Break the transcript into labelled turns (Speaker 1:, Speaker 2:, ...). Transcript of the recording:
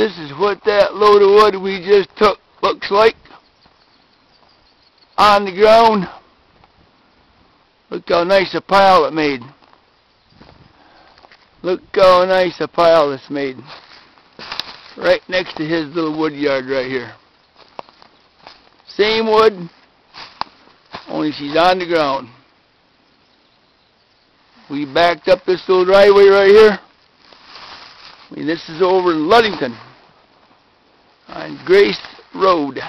Speaker 1: This is what that load of wood we just took looks like on the ground. Look how nice a pile it made. Look how nice a pile it's made. Right next to his little wood yard right here. Same wood, only she's on the ground. We backed up this little driveway right here. I mean, this is over in Ludington on Grace Road.